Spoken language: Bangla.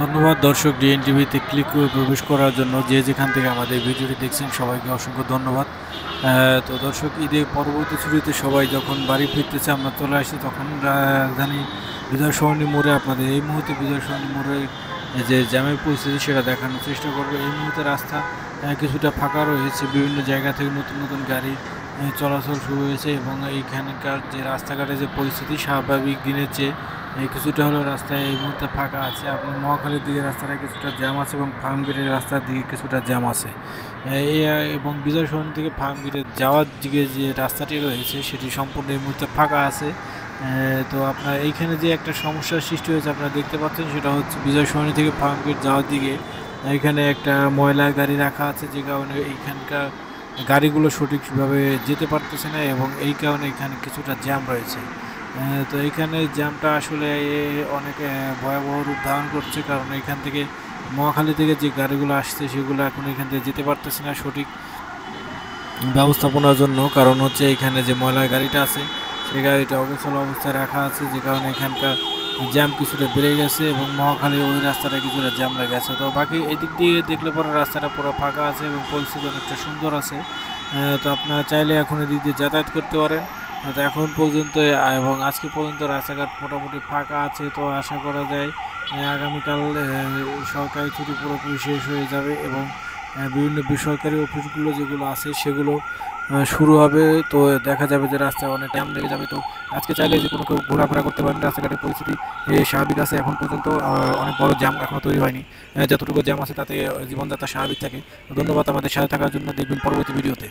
ধন্যবাদ দর্শক ডিএন টিভিতে ক্লিক করে প্রবেশ করার জন্য যে যেখান থেকে আমাদের ভিডিওটি দেখছেন সবাইকে অসংখ্য ধন্যবাদ। তো দর্শক, ঈদের পরবর্তী ছুটিতে সবাই যখন বাড়ি ফিরতেছে, আমরা চলে আসি তখন রাজধানী বিজয় সরণী মোড়ে। আপনাদের এই মুহূর্তে বিজয় সরণী মোড়ে যে জ্যামের পরিস্থিতি সেটা দেখানোর চেষ্টা করব। এই মুহূর্তে রাস্তা কিছুটা ফাঁকা রয়েছে। বিভিন্ন জায়গা থেকে নতুন নতুন গাড়ি চলাচল শুরু হয়েছে এবং এইখানকার যে রাস্তাঘাটের যে পরিস্থিতি, স্বাভাবিক দিনের চেয়ে কিছুটা হলো রাস্তায় এই মুহূর্তে ফাঁকা আছে। আপনার মহাখালীর দিকে রাস্তাটা কিছুটা জ্যাম আছে এবং ফার্মগেটের রাস্তার দিকে কিছুটা জ্যাম আছে। এই এবং বিজয় সরণ থেকে ফার্মগেটে যাওয়ার দিকে যে রাস্তাটি রয়েছে, সেটি সম্পূর্ণ এই মুহূর্তে ফাঁকা আছে। তো আপনার এইখানে যে একটা সমস্যার সৃষ্টি হয়েছে আপনারা দেখতে পাচ্ছেন, সেটা হচ্ছে বিজয় সরণি থেকে ফার্মগেট যাওয়ার দিকে এখানে একটা ময়লা গাড়ি রাখা আছে, যে কারণে এইখানকার গাড়িগুলো সঠিকভাবে যেতে পারতেছে না এবং এই কারণে এখানে কিছুটা জ্যাম রয়েছে। তো এখানে জ্যামটা আসলে অনেক ভয়াবহ রূপ ধারণ করছে। কারণ এখান থেকে মহাখালী থেকে যে গাড়িগুলো আসছে, সেগুলো এখন এখান থেকে যেতে পারতেছে না সঠিক ব্যবস্থাপনার জন্য। কারণ হচ্ছে এখানে যে ময়লার গাড়িটা আছে, সেই গাড়িটা অবসল অবস্থায় রাখা আছে, যে কারণে এখানকার জ্যাম কিছুটা বেড়ে গেছে এবং মহাখালী ওই রাস্তাটা কিছুটা জ্যাম লেগে গেছে। তো বাকি এদিক দিয়ে দেখলে পরে রাস্তাটা পুরো ফাঁকা আছে এবং পরিস্থিতি অনেকটা সুন্দর আছে। তো আপনারা চাইলে এখন এদিক দিয়ে যাতায়াত করতে পারেন। তো এখন পর্যন্ত, এবং আজকে পর্যন্ত রাস্তাঘাট মোটামুটি ফাঁকা আছে, তো আশা করা যায় আগামীকাল সরকারি ছুটি পুরোপুরি শেষ হয়ে যাবে এবং বিভিন্ন বেসরকারি অফিসগুলো যেগুলো আছে সেগুলো শুরু হবে। তো দেখা যাবে যে রাস্তায় অনেক টাইম লেগে যাবে। তো আজকে চাইলে যে কোনো কেউ ঘোরাফেরা করতে পারেন, রাস্তাঘাটের পরিস্থিতি স্বাভাবিক আছে। এখন পর্যন্ত অনেক বড় জ্যাম এখনও তৈরি হয়নি। যতটুকু জ্যাম আছে তাতে জীবনযাত্রা স্বাভাবিক থাকে। ধন্যবাদ আমাদের সাথে থাকার জন্য। দেখবেন পরবর্তী ভিডিওতে।